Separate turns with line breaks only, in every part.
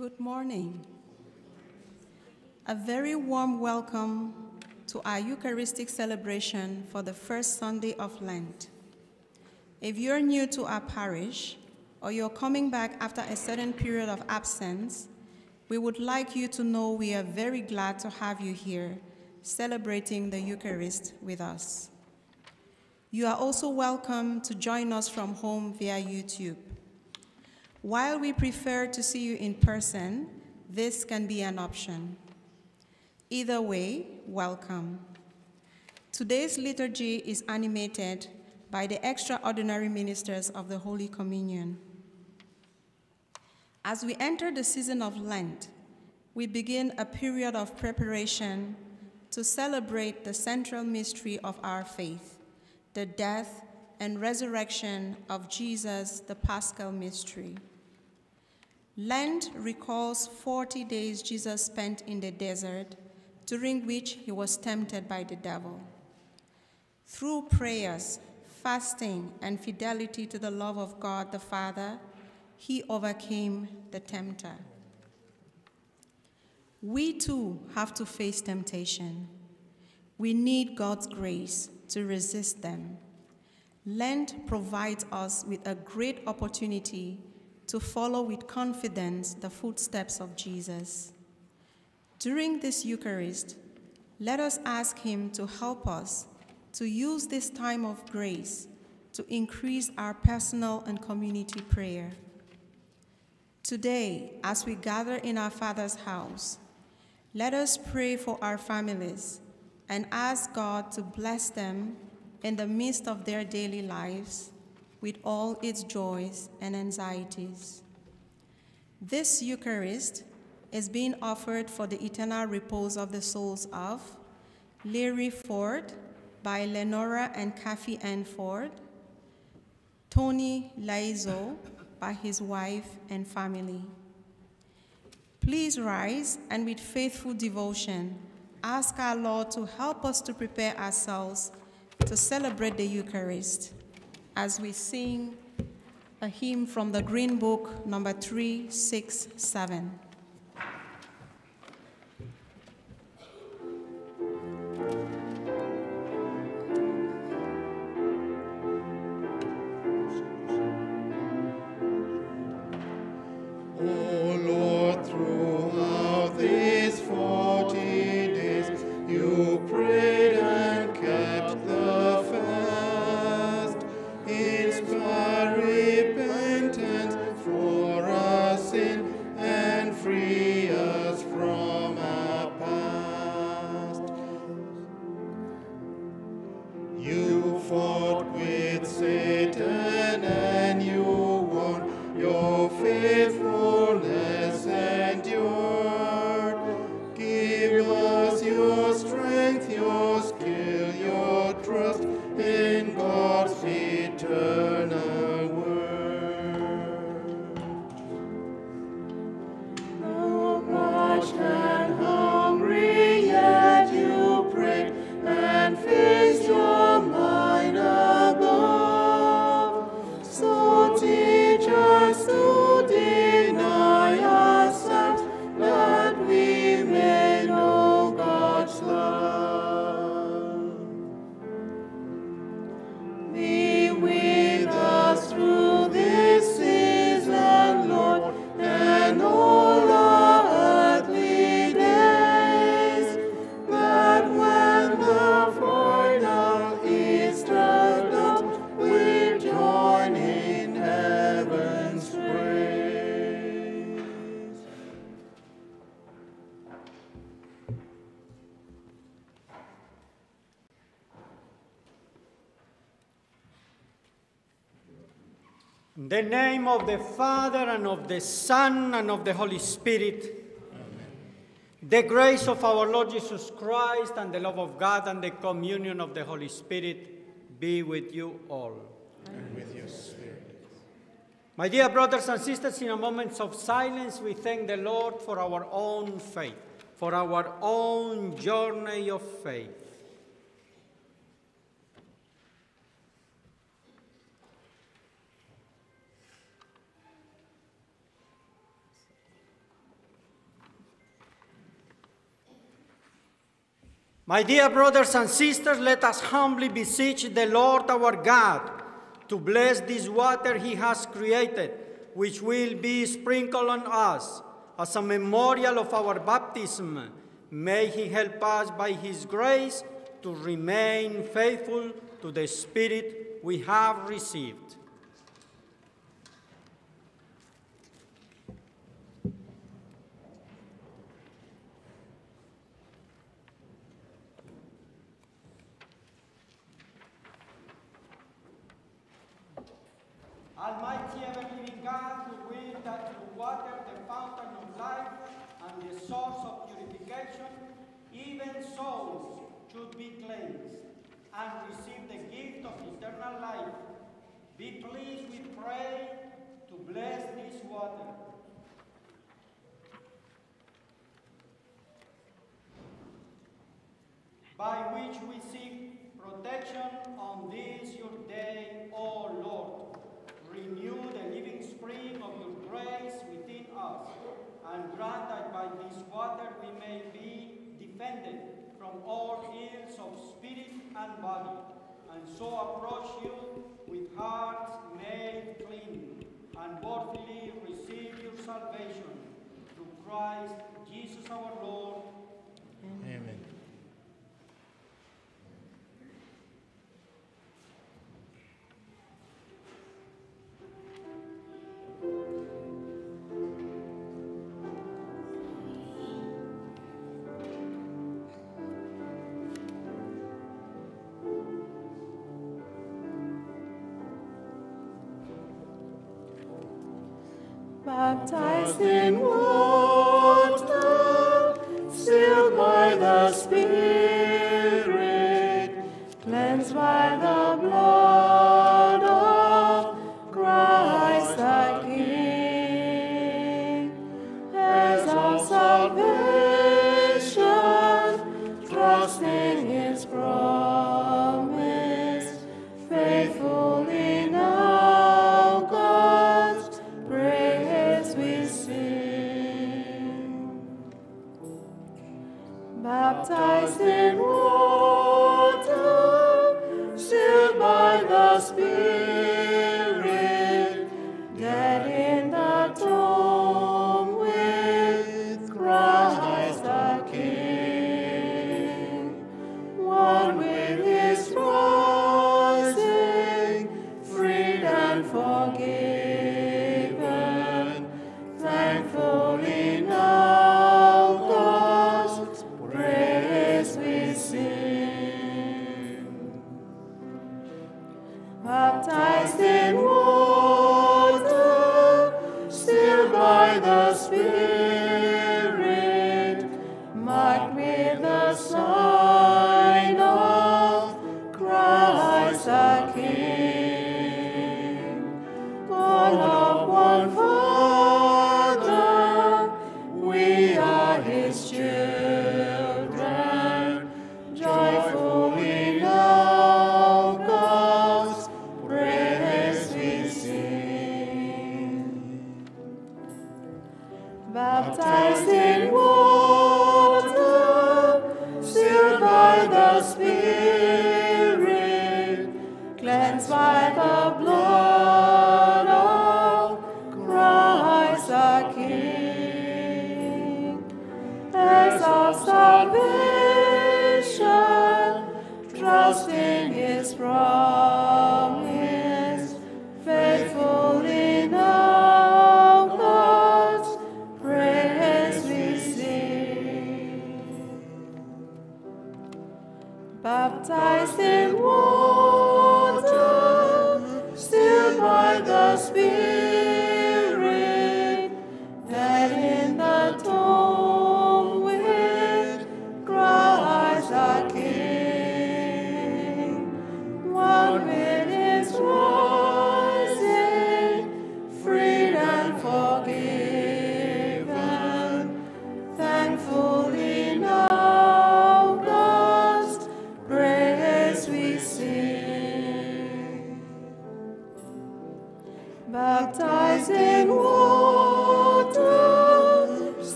Good morning. A very warm welcome to our Eucharistic celebration for the first Sunday of Lent. If you're new to our parish or you're coming back after a certain period of absence, we would like you to know we are very glad to have you here celebrating the Eucharist with us. You are also welcome to join us from home via YouTube. While we prefer to see you in person, this can be an option. Either way, welcome. Today's liturgy is animated by the extraordinary ministers of the Holy Communion. As we enter the season of Lent, we begin a period of preparation to celebrate the central mystery of our faith, the death and resurrection of Jesus, the Paschal mystery. Lent recalls 40 days Jesus spent in the desert, during which he was tempted by the devil. Through prayers, fasting, and fidelity to the love of God the Father, he overcame the tempter. We too have to face temptation. We need God's grace to resist them. Lent provides us with a great opportunity to follow with confidence the footsteps of Jesus. During this Eucharist, let us ask Him to help us to use this time of grace to increase our personal and community prayer. Today, as we gather in our Father's house, let us pray for our families and ask God to bless them in the midst of their daily lives with all its joys and anxieties. This Eucharist is being offered for the eternal repose of the souls of Leary Ford by Lenora and Kathy Ann Ford, Tony Laizo by his wife and family. Please rise and with faithful devotion, ask our Lord to help us to prepare ourselves to celebrate the Eucharist as we sing a hymn from the Green Book, number 367.
Of the Father, and of the Son, and of the Holy Spirit, Amen. the grace of our Lord Jesus Christ, and the love of God, and the communion of the Holy Spirit be with you all.
And with your spirit.
My dear brothers and sisters, in a moment of silence, we thank the Lord for our own faith, for our own journey of faith.
My dear brothers and sisters, let us humbly beseech the Lord our God to bless this water he has created, which will be sprinkled on us as a memorial of our baptism. May he help us by his grace to remain faithful to the Spirit we have received. so approach you with hearts made clean, and worthily receive your salvation through Christ Jesus our Lord,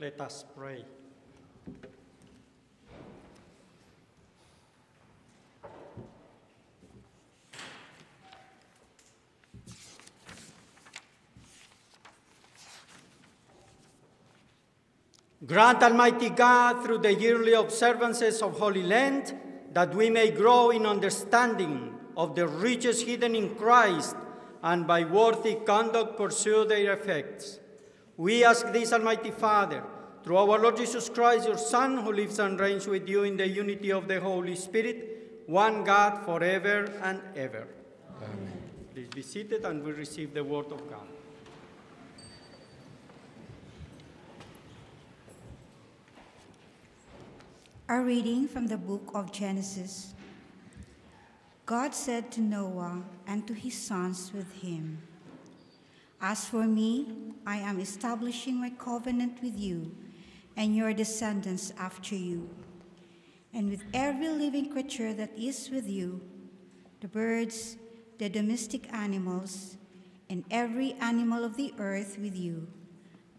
Let us pray. Grant, Almighty God, through the yearly observances of Holy Lent, that we may grow in understanding of the riches hidden in Christ and by worthy conduct pursue their effects. We ask this, Almighty Father, through our Lord Jesus Christ, your Son, who lives and reigns with you in the unity of the Holy Spirit, one God forever and ever. Amen. Please be seated and we receive the word of God.
A reading from the book of Genesis. God said to Noah and to his sons with him, As for me, I am establishing my covenant with you and your descendants after you, and with every living creature that is with you the birds, the domestic animals, and every animal of the earth with you,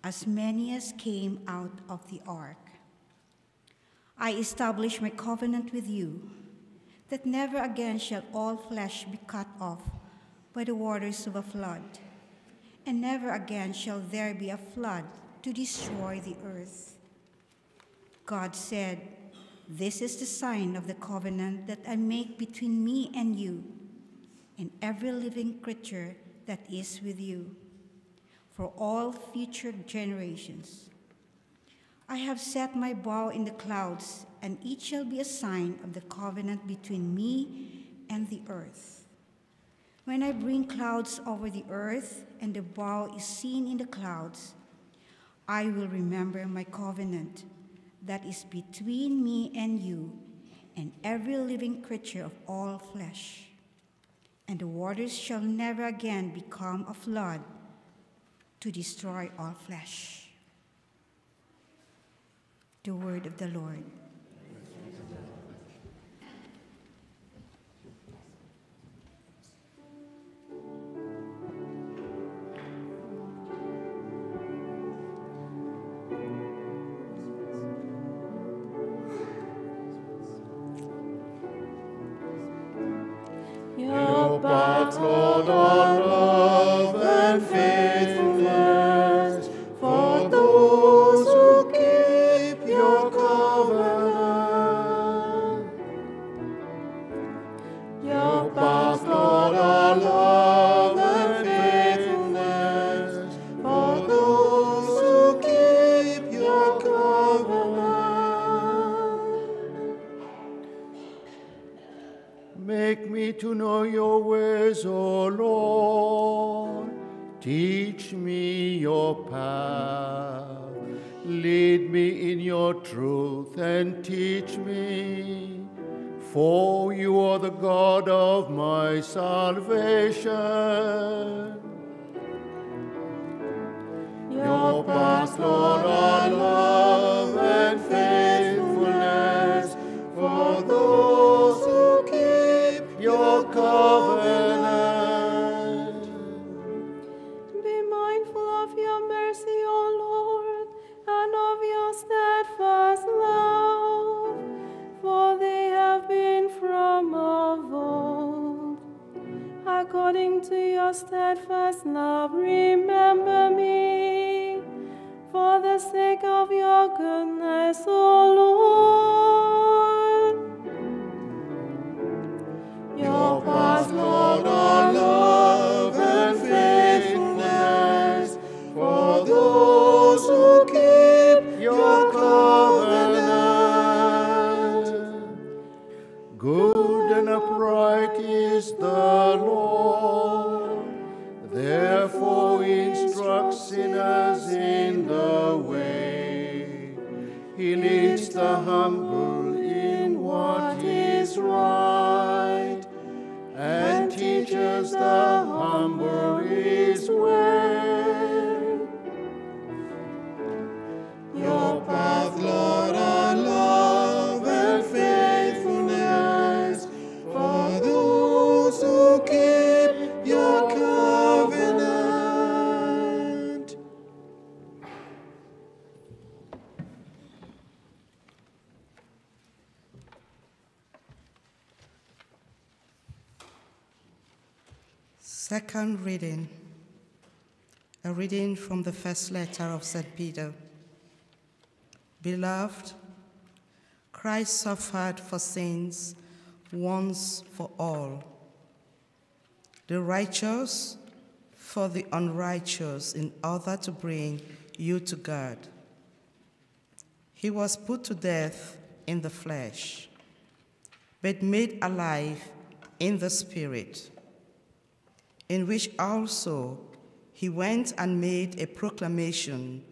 as many as came out of the ark. I establish my covenant with you, that never again shall all flesh be cut off by the waters of a flood, and never again shall there be a flood to destroy the earth. God said, This is the sign of the covenant that I make between me and you, and every living creature that is with you, for all future generations. I have set my bow in the clouds, and it shall be a sign of the covenant between me and the earth. When I bring clouds over the earth, and the bow is seen in the clouds, I will remember my covenant that is between me and you and every living creature of all flesh. And the waters shall never again become a flood to destroy all flesh the word of the Lord.
The humble his
Second reading. A reading from the first letter of St. Peter. Beloved, Christ suffered for sins once for all, the righteous for the unrighteous, in order to bring you to God. He was put to death in the flesh, but made alive in the spirit, in which also he went and made a proclamation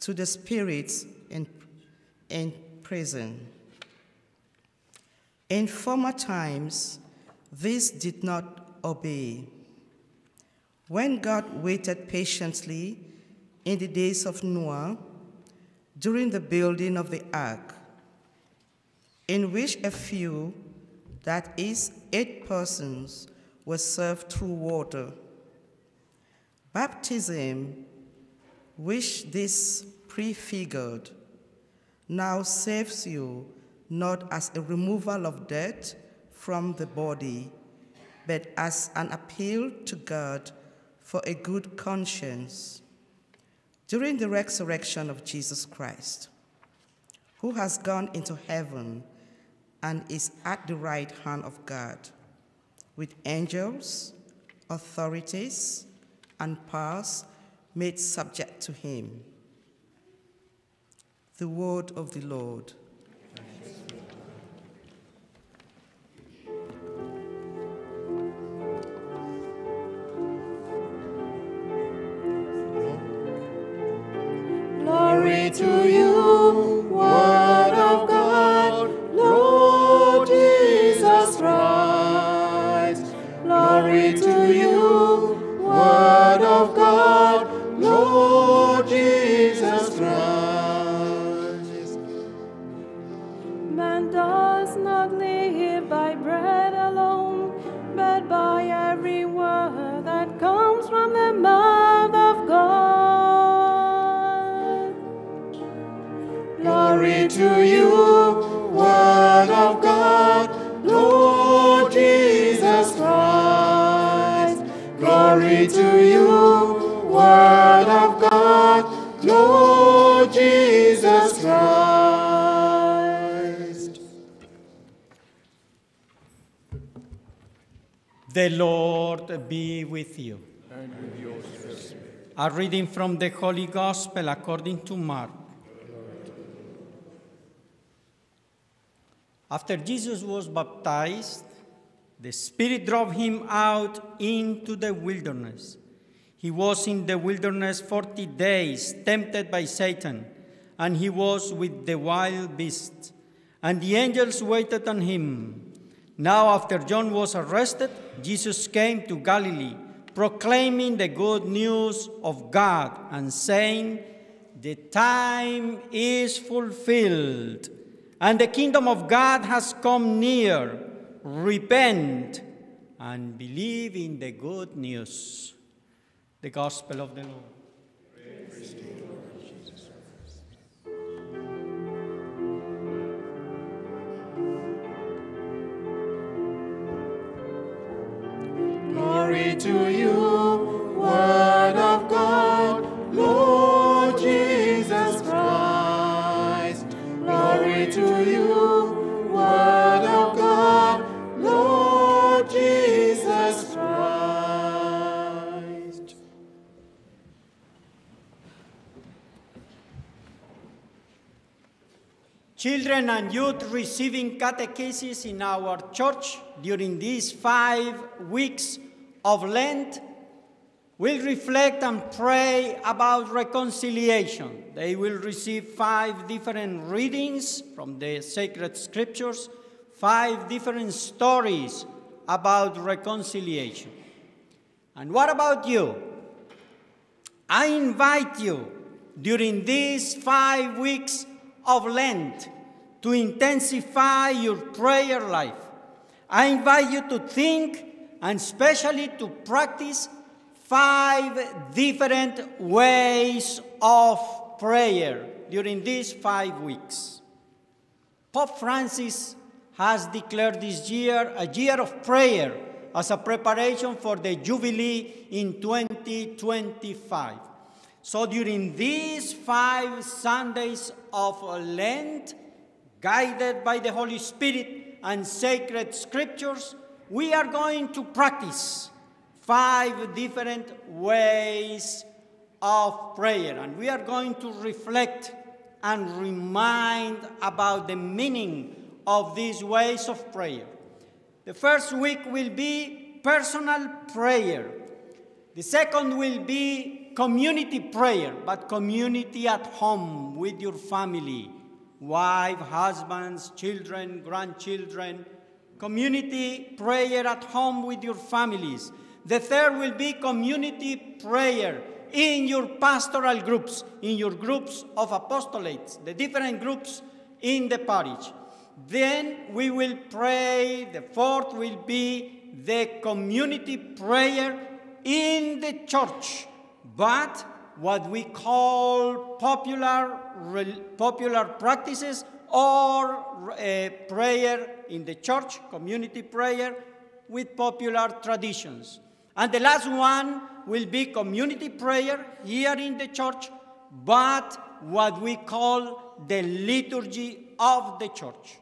to the spirits in, in prison. In former times, this did not obey. When God waited patiently in the days of Noah, during the building of the ark, in which a few, that is, eight persons, were served through water. Baptism, which this prefigured, now saves you not as a removal of dirt from the body, but as an appeal to God for a good conscience during the resurrection of Jesus Christ, who has gone into heaven and is at the right hand of God, with angels, authorities, and powers made subject to him. The word of the Lord.
Glory to you, Lord
be with you. A reading from the Holy Gospel according to Mark. After Jesus was baptized, the Spirit drove him out into the wilderness. He was in the wilderness 40 days, tempted by Satan, and he was with the wild beasts. And the angels waited on him. Now, after John was arrested, Jesus came to Galilee, proclaiming the good news of God and saying, The time is fulfilled, and the kingdom of God has come near. Repent and believe in the good news. The gospel of the Lord.
Glory to you, Word of God, Lord Jesus Christ. Glory to you, Word of God, Lord Jesus Christ.
Children and youth receiving catechesis in our church during these five weeks of Lent will reflect and pray about reconciliation. They will receive five different readings from the sacred scriptures, five different stories about reconciliation. And what about you? I invite you during these five weeks of Lent to intensify your prayer life. I invite you to think and especially to practice five different ways of prayer during these five weeks. Pope Francis has declared this year a year of prayer as a preparation for the Jubilee in 2025. So during these five Sundays of Lent, guided by the Holy Spirit and sacred scriptures, we are going to practice five different ways of prayer. And we are going to reflect and remind about the meaning of these ways of prayer. The first week will be personal prayer. The second will be community prayer, but community at home with your family, wife, husbands, children, grandchildren. Community prayer at home with your families. The third will be community prayer in your pastoral groups, in your groups of apostolates, the different groups in the parish. Then we will pray, the fourth will be the community prayer in the church, but what we call popular, popular practices or uh, prayer in the church, community prayer with popular traditions. And the last one will be community prayer here in the church, but what we call the liturgy of the church.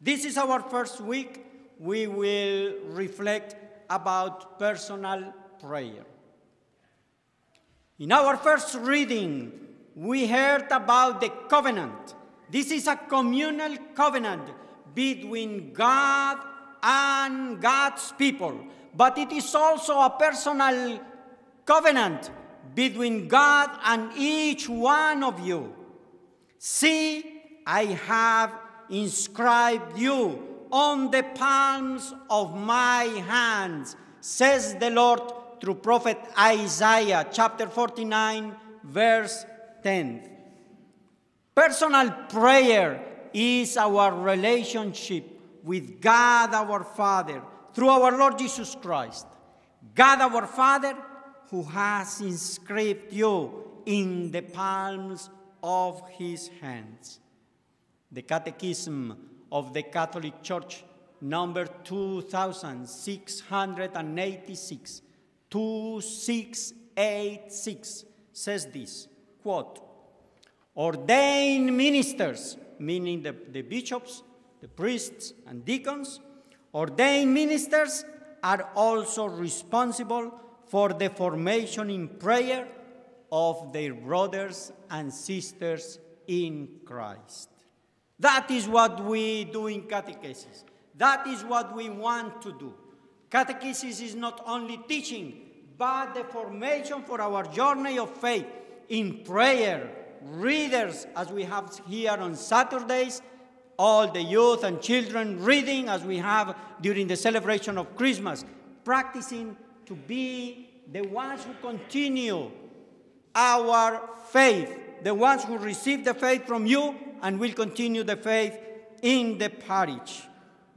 This is our first week. We will reflect about personal prayer. In our first reading, we heard about the covenant. This is a communal covenant between God and God's people, but it is also a personal covenant between God and each one of you. See, I have inscribed you on the palms of my hands, says the Lord through prophet Isaiah, chapter 49, verse 10. Personal prayer is our relationship with God our Father through our Lord Jesus Christ. God our Father who has inscribed you in the palms of his hands the Catechism of the Catholic Church, number 2686, 2686, says this quote, Ordained ministers, meaning the, the bishops, the priests, and deacons, ordained ministers are also responsible for the formation in prayer of their brothers and sisters in Christ. That is what we do in catechesis. That is what we want to do. Catechesis is not only teaching, but the formation for our journey of faith in prayer, readers, as we have here on Saturdays, all the youth and children reading as we have during the celebration of Christmas, practicing to be the ones who continue our faith, the ones who receive the faith from you and will continue the faith in the parish.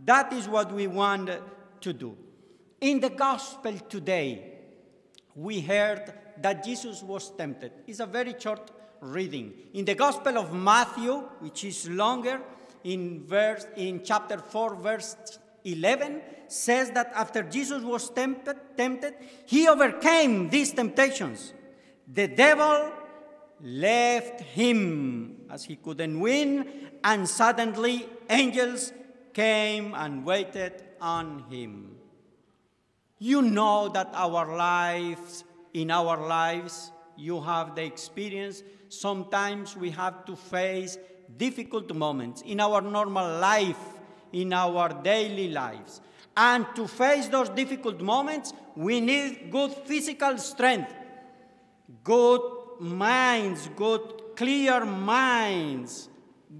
That is what we want to do. In the gospel today, we heard that Jesus was tempted. It's a very short reading. In the gospel of Matthew, which is longer, in verse in chapter 4 verse 11 says that after Jesus was tempted, tempted, he overcame these temptations. The devil left him as he couldn't win, and suddenly angels came and waited on him. You know that our lives, in our lives, you have the experience. Sometimes we have to face difficult moments in our normal life, in our daily lives. And to face those difficult moments, we need good physical strength, good minds, good clear minds,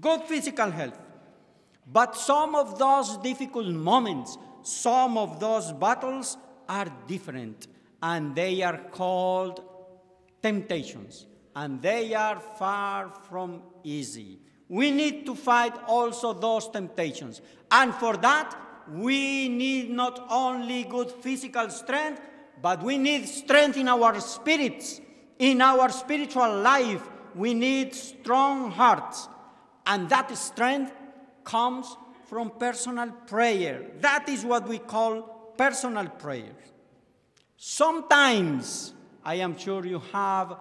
good physical health. But some of those difficult moments, some of those battles are different, and they are called temptations, and they are far from easy. We need to fight also those temptations. And for that, we need not only good physical strength, but we need strength in our spirits, in our spiritual life, we need strong hearts. And that strength comes from personal prayer. That is what we call personal prayer. Sometimes, I am sure you have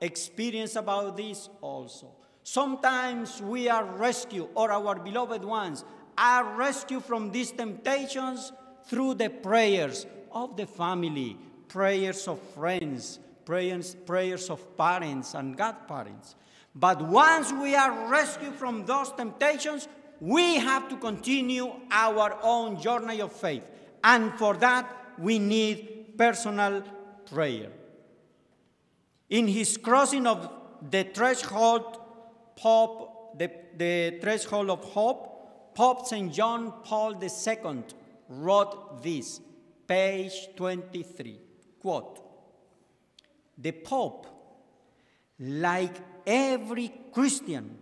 experience about this also. Sometimes we are rescued, or our beloved ones are rescued from these temptations through the prayers of the family, prayers of friends, prayers, prayers of parents and godparents. But once we are rescued from those temptations, we have to continue our own journey of faith. And for that, we need personal prayer. In his crossing of the threshold, Pope, the, the threshold of hope, Pope St. John Paul II wrote this, page 23, quote, The Pope, like every Christian,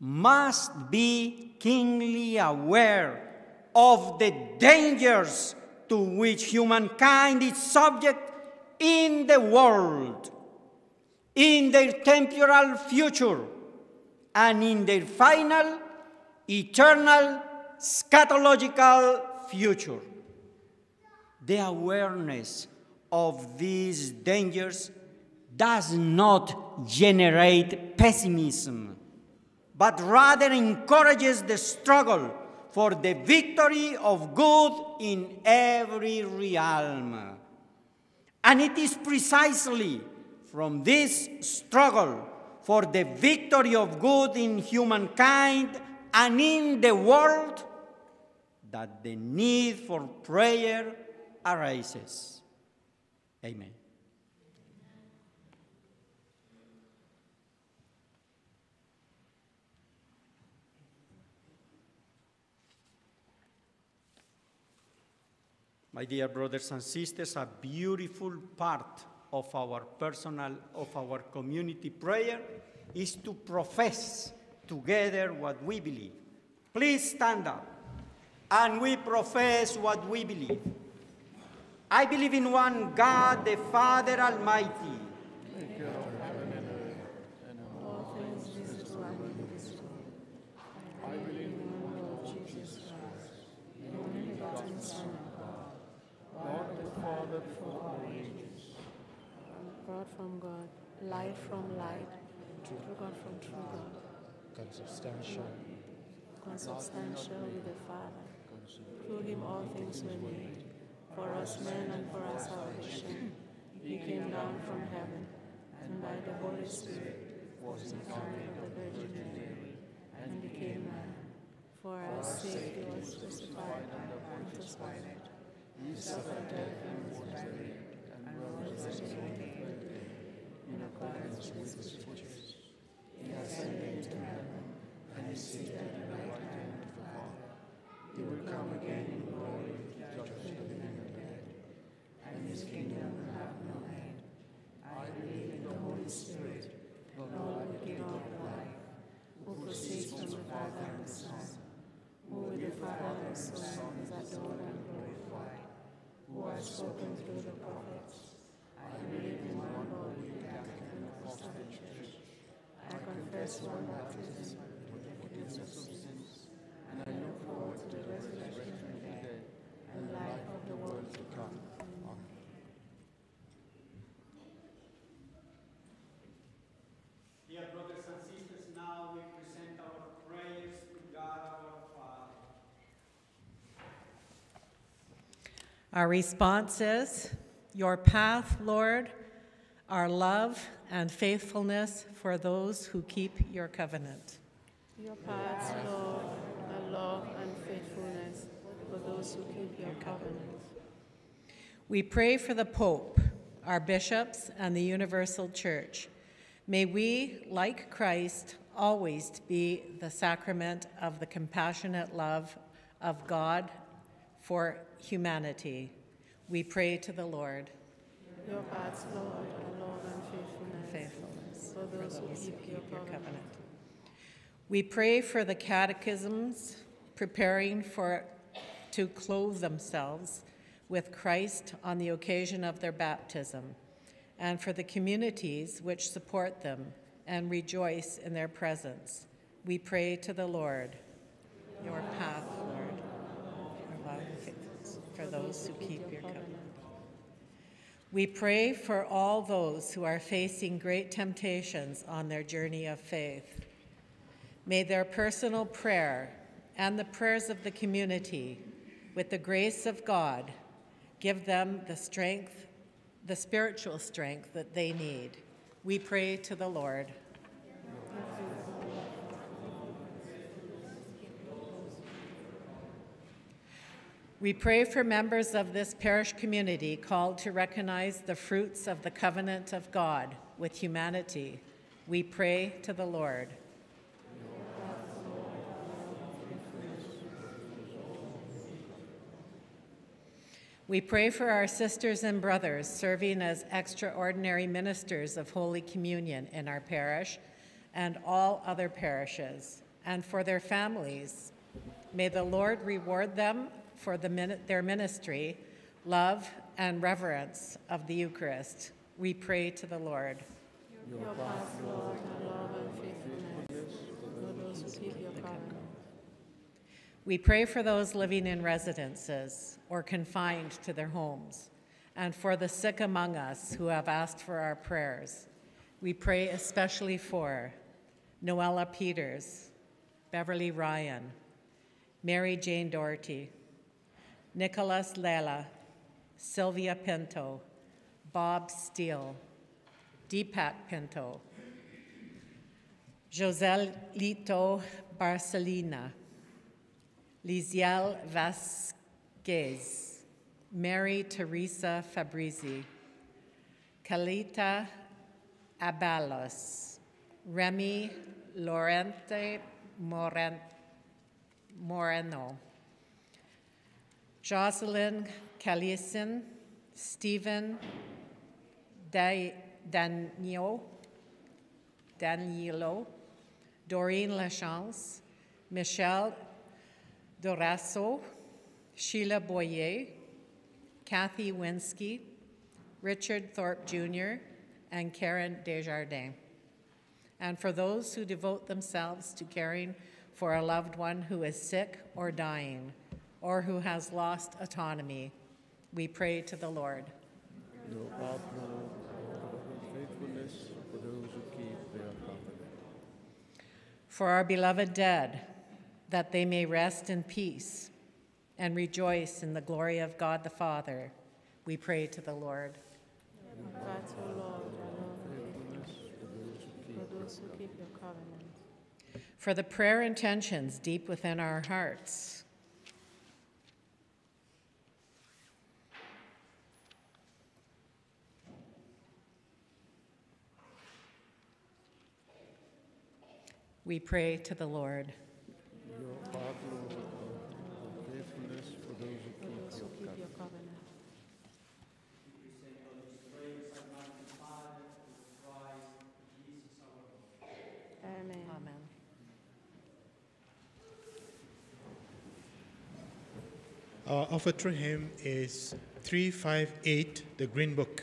must be keenly aware of the dangers to which humankind is subject in the world, in their temporal future, and in their final, eternal, eschatological future. The awareness of these dangers does not generate pessimism, but rather encourages the struggle for the victory of good in every realm. And it is precisely from this struggle for the victory of good in humankind and in the world that the need for prayer arises. Amen. My dear brothers and sisters, a beautiful part of our personal, of our community prayer is to profess together what we believe. Please stand up and we profess what we believe. I believe in one God, the Father Almighty.
God from God, light from light, true God from true God,
consubstantial,
consubstantial with the Father. Through him all things were made. For us men and for our salvation, he came down from heaven, and by the Holy Spirit was incarnate of the Virgin Mary, and became man. For our sake he was crucified under Pontius Pilate. He suffered death and was buried, and rose again the third day, in accordance with the Scriptures. He ascended into heaven, and is seated at the right hand of the Father. He will come again in glory to judge the living and the dead, and his kingdom will have no end. I believe in the Holy Spirit, the Lord, the giver of life, who proceeds from the Father and the Son, who with the Father and the Son is adored and glorified, who has spoken through the prophets. I believe in one holy Catholic and Apostolic Church. I confess one baptism for the forgiveness of sins, and I look forward to the resurrection of the dead and life of the world to come.
Dear brothers and sisters, now we present our prayers to God our Father.
Our response is Your path, Lord, our love and faithfulness for those who keep your covenant.
Your paths, Lord, our love and faithfulness for those who keep your covenant.
We pray for the Pope, our bishops, and the Universal Church. May we, like Christ, always be the sacrament of the compassionate love of God for humanity. We pray to the Lord.
Your paths, Lord, are love and faithfulness,
Faithfulness
for those who
those
keep your covenant.
We pray for the catechumens preparing for to clothe themselves with Christ on the occasion of their baptism, and for the communities which support them and rejoice in their presence. We pray to the Lord. Your path, Lord, your love and faithfulness for those who keep your covenant. We pray for all those who are facing great temptations on their journey of faith. May their personal prayer and the prayers of the community, with the grace of God, give them the strength, the spiritual strength that they need. We pray to the Lord. We pray for members of this parish community called to recognize the fruits of the covenant of God with humanity. We pray to the Lord. We pray for our sisters and brothers serving as extraordinary ministers of Holy Communion in our parish and all other parishes, and for their families. May the Lord reward them for the, their ministry, love, and reverence of the Eucharist. We pray to the Lord.
Your path, Lord, and love and faithfulness for those who keep your covenant.
We pray for those living in residences or confined to their homes, and for the sick among us who have asked for our prayers. We pray especially for Noella Peters, Beverly Ryan, Mary Jane Doherty, Nicholas Lela, Sylvia Pinto, Bob Steele, Deepak Pinto, Joselito Barcelina, Liziel Vasquez, Mary Teresa Fabrizi, Calita Abalos, Remy Lorente Moreno, Jocelyn Caliason, Stephen da- Danilo, Danilo, Doreen Lachance, Michelle Dorasso, Sheila Boyer, Kathy Winsky, Richard Thorpe Jr., and Karen Desjardins. And for those who devote themselves to caring for a loved one who is sick or dying, or who has lost autonomy, we pray to the Lord.
For
our beloved dead, that they may rest in peace and rejoice in the glory of God the Father, we pray to the Lord.
For
the prayer intentions deep within our hearts, we pray to the Lord.
Your path, Lord, faithfulness for those who keep your covenant.
Amen.
Amen.
Our offertory hymn is 358, the Green Book.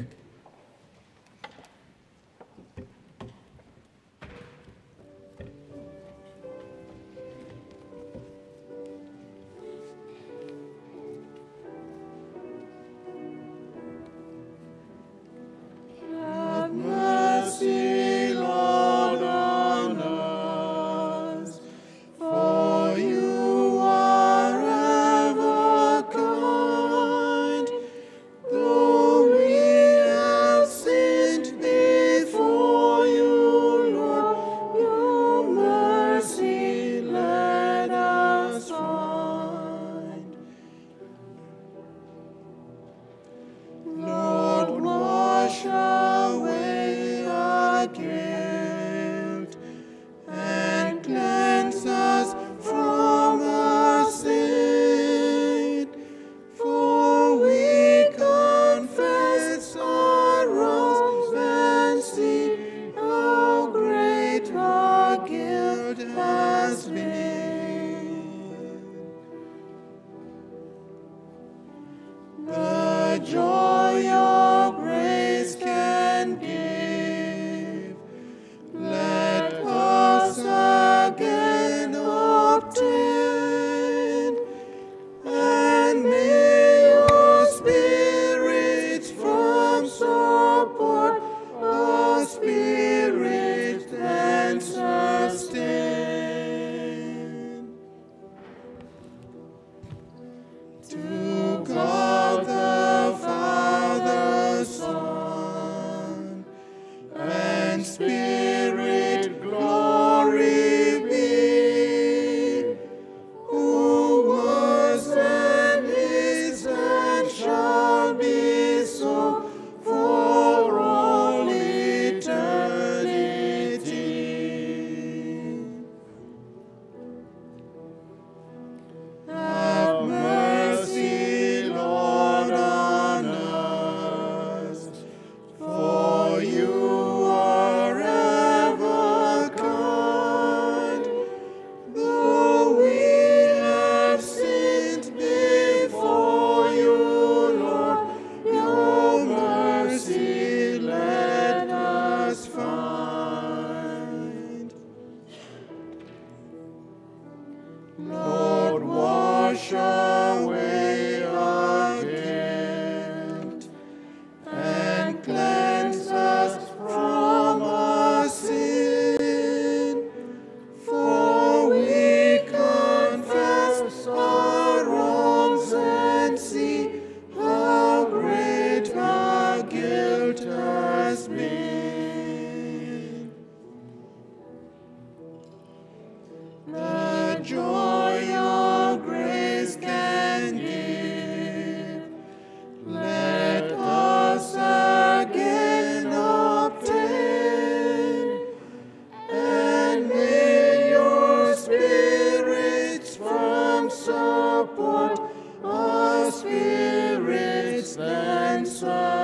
joy. Then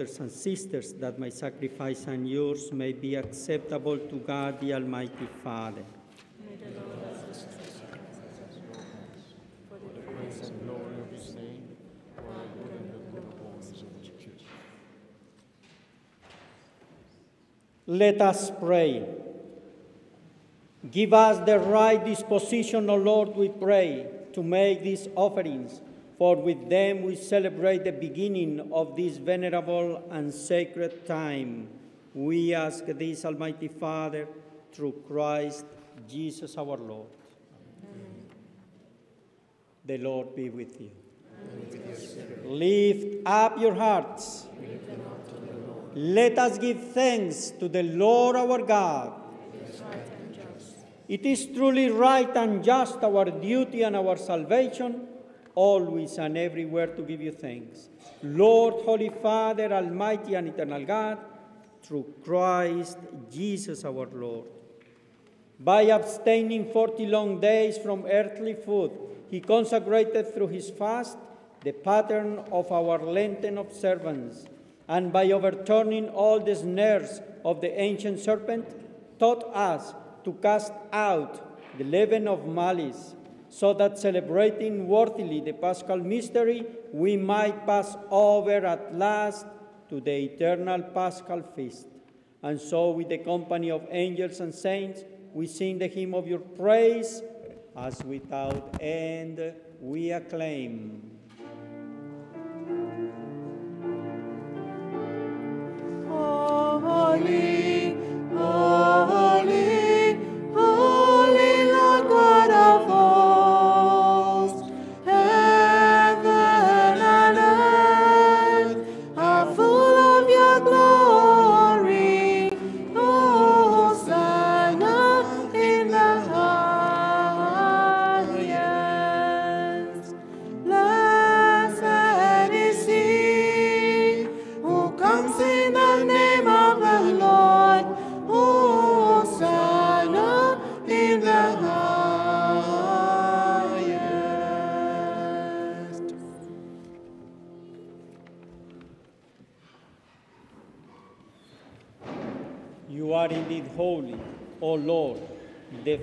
brothers and sisters, that my sacrifice and yours may be acceptable to God the Almighty Father. Let us pray. Give us the right disposition, O Lord, we pray, to make these offerings, for with them we celebrate the beginning of this venerable and sacred time. We ask this, Almighty Father, through Christ Jesus our Lord. The Lord be with you. Lift up your hearts. Let us give thanks to the Lord our God. It is truly right and just our duty and our salvation, always and everywhere to give you thanks. Lord, Holy Father, Almighty and Eternal God, through Christ Jesus our Lord. By abstaining 40 long days from earthly food, he consecrated through his fast the pattern of our Lenten observance, and by overturning all the snares of the ancient serpent, taught us to cast out the leaven of malice, so that celebrating worthily the Paschal mystery, we might pass over at last to the eternal Paschal feast. And so, with the company of angels and saints, we sing the hymn of your praise, as without end we acclaim.
Holy,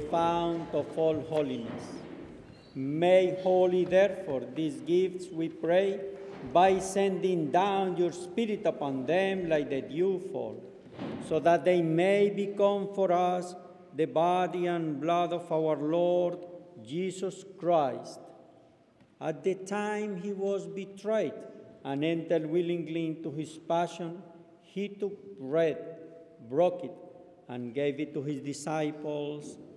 fount of all holiness. Make holy, therefore, these gifts, we pray, by sending down your Spirit upon them like the dewfall, so that they may become for us the body and blood of our Lord Jesus Christ. At the time he was betrayed and entered willingly into his passion, he took bread, broke it, and gave it to his disciples,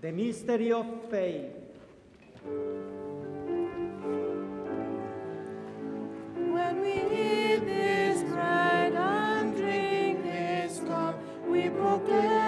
The mystery of faith.
When we eat this bread and drink this cup, we proclaim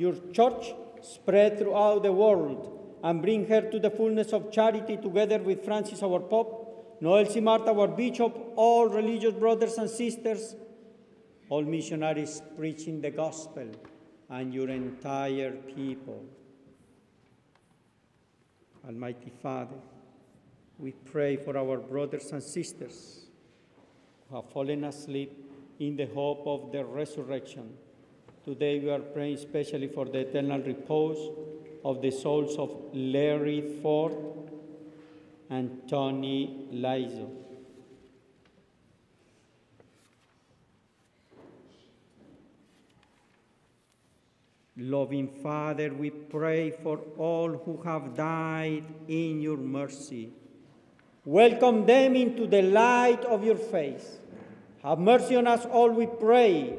your church spread throughout the world and bring her to the fullness of charity together with Francis, our Pope, Noel C. Simard, our Bishop, all religious brothers and sisters, all missionaries preaching the gospel, and your entire people. Almighty Father, we pray for our brothers and sisters who have fallen asleep in the hope of the resurrection. Today we are praying especially for the eternal repose of the souls of Larry Ford and Tony Laizo. Loving Father, we pray for all who have died in your mercy. Welcome them into the light of your face. Have mercy on us all, we pray,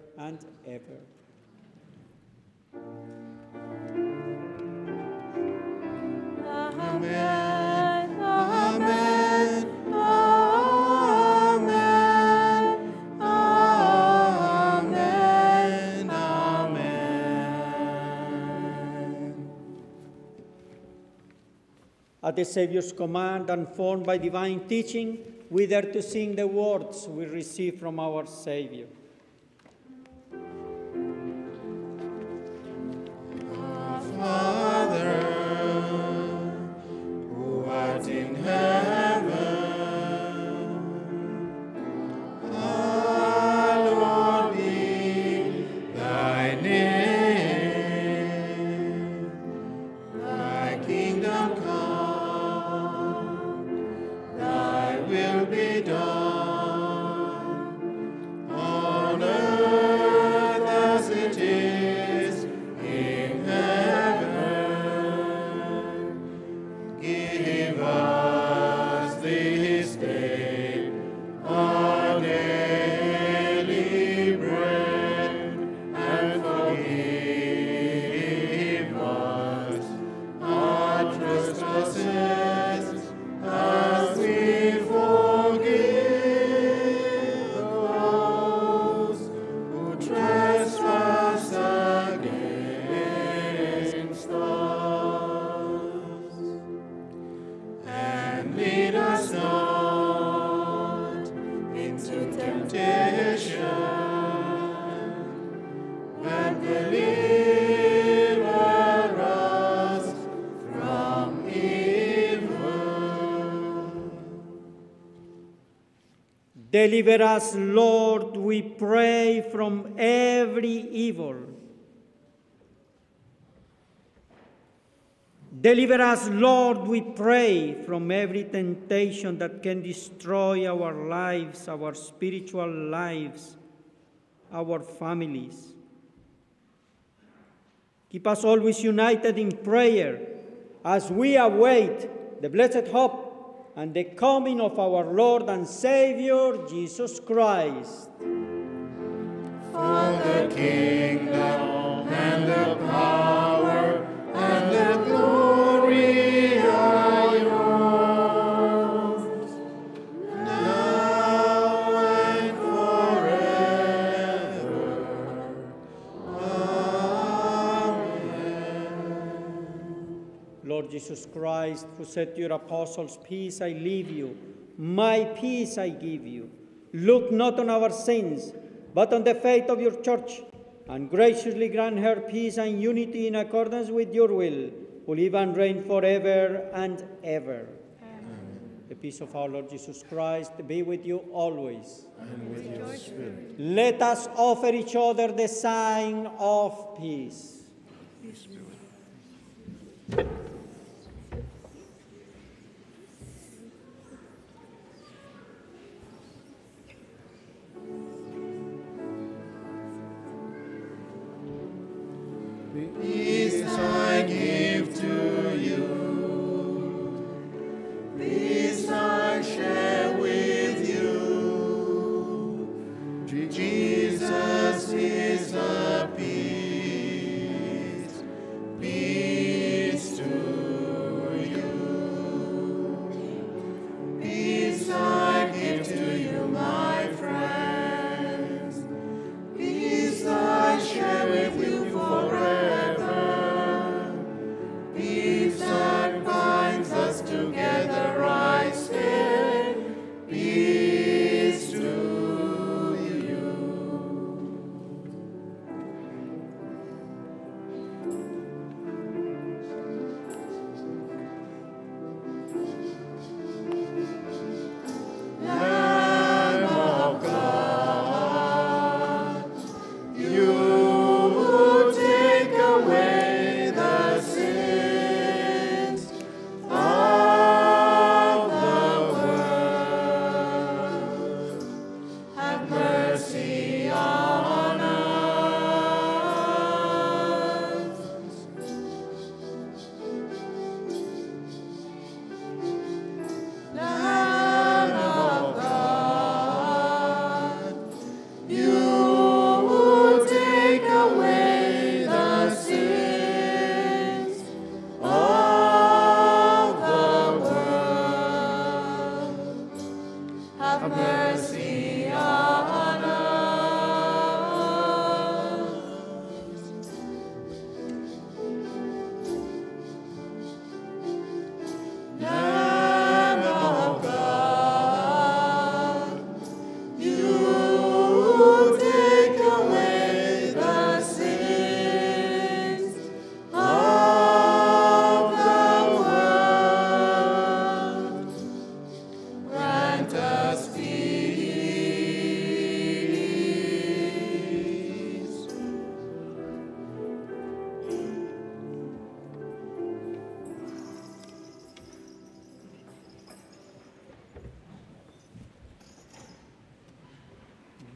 and ever.
Amen. Amen. Amen. Amen. Amen.
At the Savior's command and formed by divine teaching, we dare to sing the words we receive from our Savior. Deliver us, Lord, we pray, from every evil. Deliver us, Lord, we pray, from every temptation that can destroy our lives, our spiritual lives, our families. Keep us always united in prayer as we await the blessed hope and the coming of our Lord and Savior, Jesus Christ.
For the kingdom
Jesus Christ, who said to your apostles, Peace I leave you, my peace I give you. Look not on our sins, but on the faith of your church, and graciously grant her peace and unity in accordance with your will, who live and reign forever and ever. The peace of our Lord Jesus Christ be with you always.
And with your spirit.
Let us offer each other the sign of peace.
Peace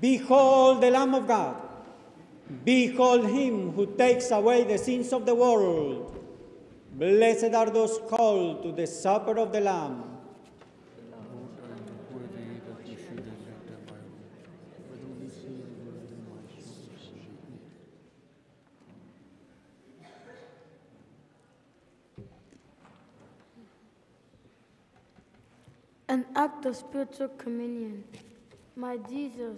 Behold the Lamb of God. Behold him who takes away the sins of the world. Blessed are those called to the supper of the Lamb.
An act of spiritual communion. My Jesus,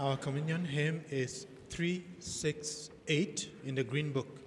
Our communion hymn is 368 in the Green Book.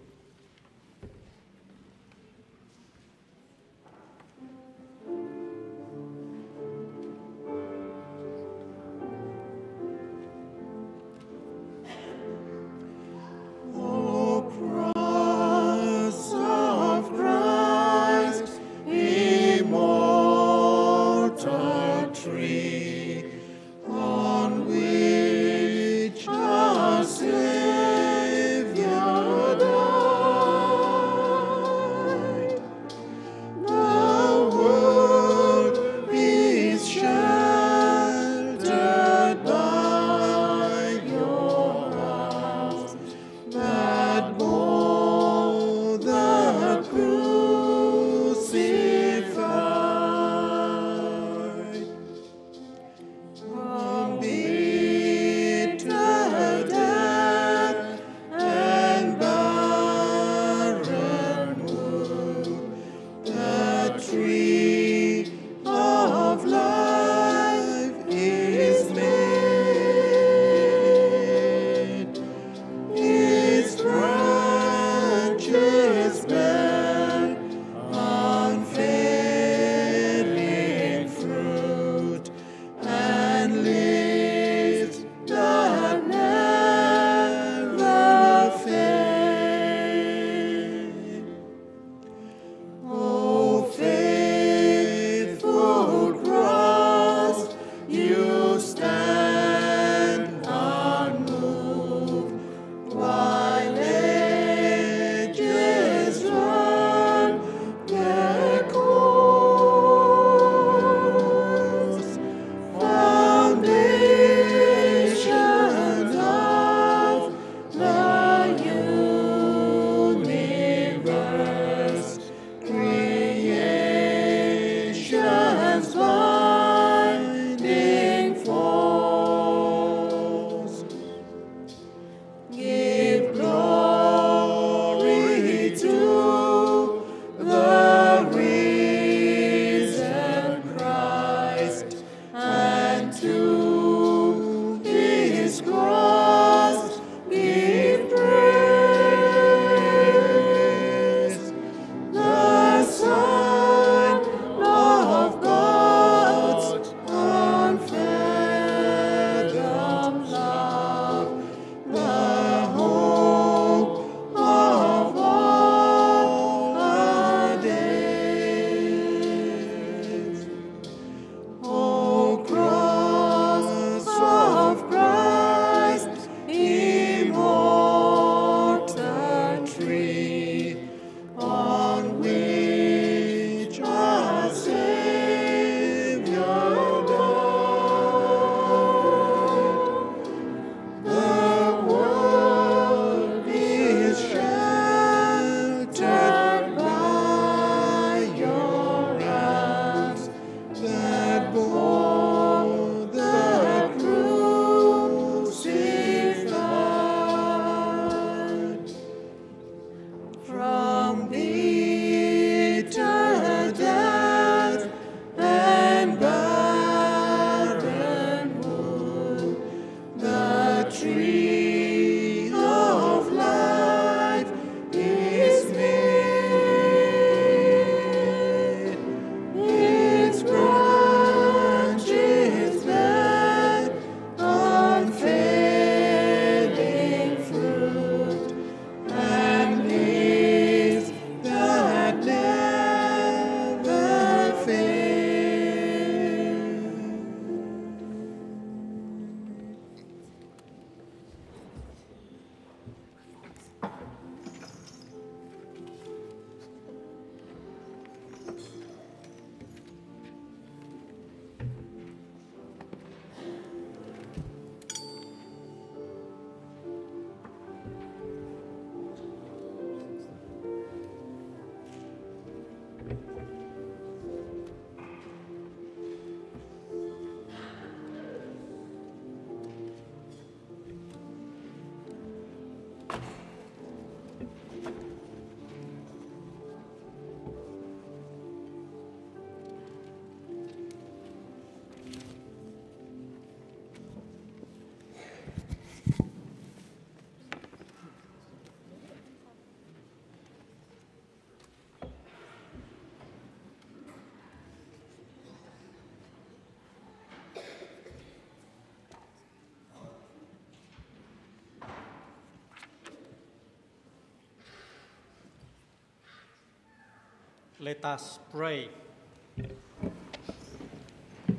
Let us pray.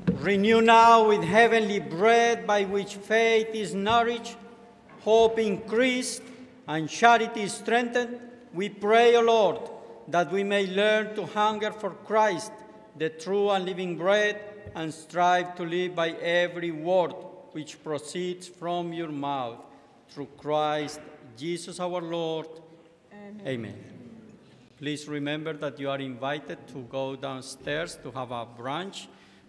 Renew now with heavenly bread by which faith is nourished, hope increased, and charity strengthened. We pray, O Lord, that we may learn to hunger for Christ, the true and living bread, and strive to live by every word which proceeds from your mouth. Through Christ Jesus our Lord. Amen. Amen. Please remember that you are invited to go downstairs to have a brunch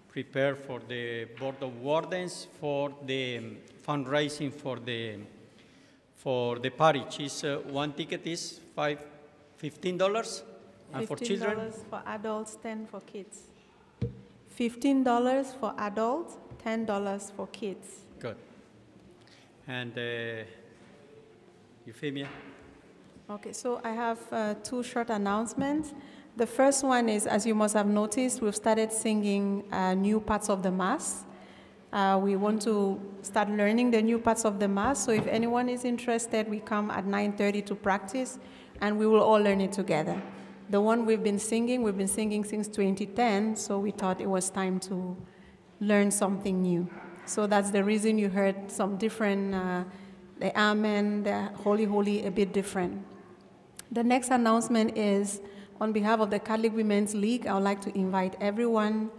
prepared for the Board of Wardens for the um, fundraising for the for the parish. Is uh, one ticket is five, fifteen dollars, and for children,
$15 for adults, 10 for kids. $15 for adults, $10 for kids.
good. And uh, Euphemia,
Okay, so I have uh, two short announcements. The first one is, as you must have noticed, we've started singing uh, new parts of the Mass. Uh, we want to start learning the new parts of the Mass, so if anyone is interested, we come at 9.30 to practice, and we will all learn it together. The one we've been singing, we've been singing since 2010, so we thought it was time to learn something new. So that's the reason you heard some different, uh, the Amen, the Holy, Holy, a bit different. The next announcement is on behalf of the Catholic Women's League, I would like to invite everyone,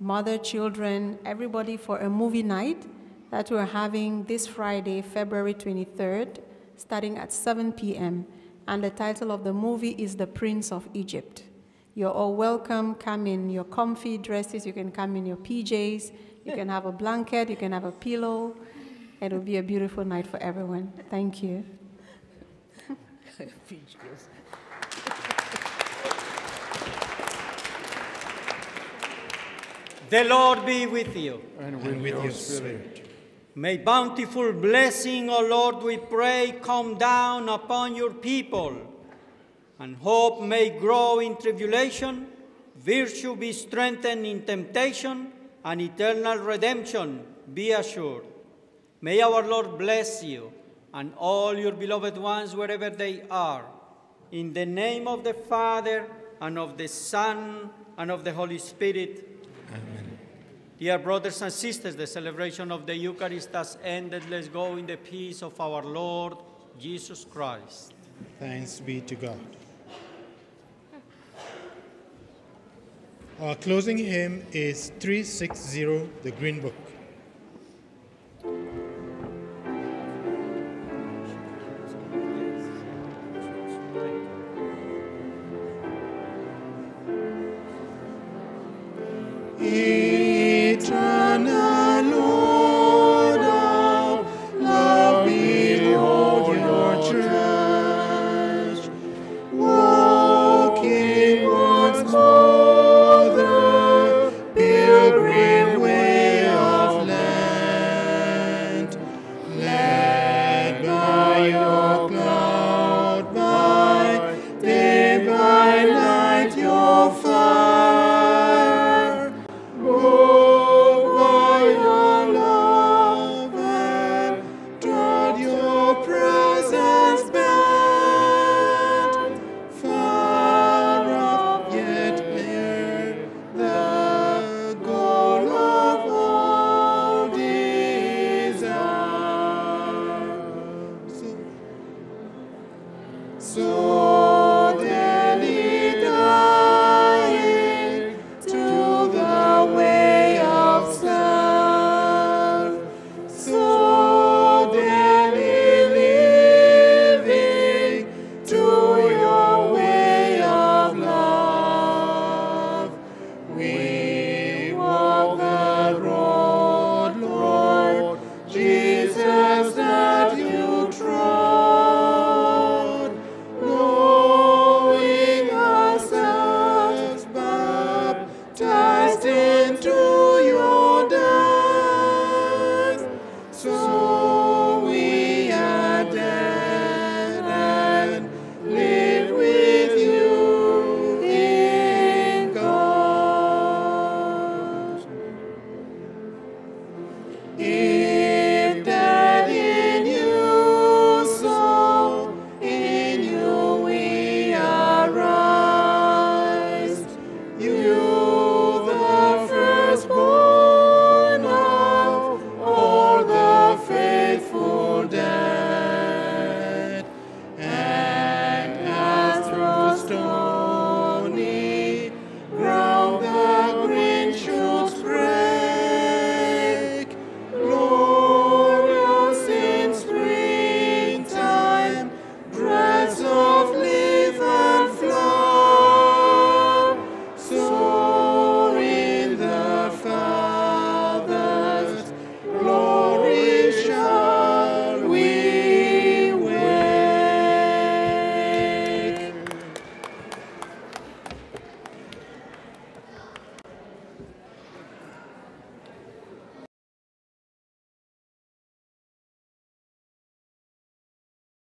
mother, children, everybody for a movie night that we're having this Friday, February 23rd, starting at 7 p.m. And the title of the movie is The Prince of Egypt. You're all welcome. Come in your comfy dresses. You can come in your PJs. You can have a blanket. You can have a pillow. It'll be a beautiful night for everyone. Thank you.
the Lord be with you.
And
And with your spirit.
May bountiful blessing, O Lord, we pray, come down upon your people, and hope may grow in tribulation, virtue be strengthened in temptation, and eternal redemption be assured. May our Lord bless you and all your beloved ones wherever they are. In the name of the Father, and of the Son, and of the Holy Spirit. Amen. Dear brothers and sisters, the celebration of the Eucharist has ended. Let's go in the peace of our Lord Jesus Christ.
Thanks be to God. Our closing hymn is 360, the Green Book.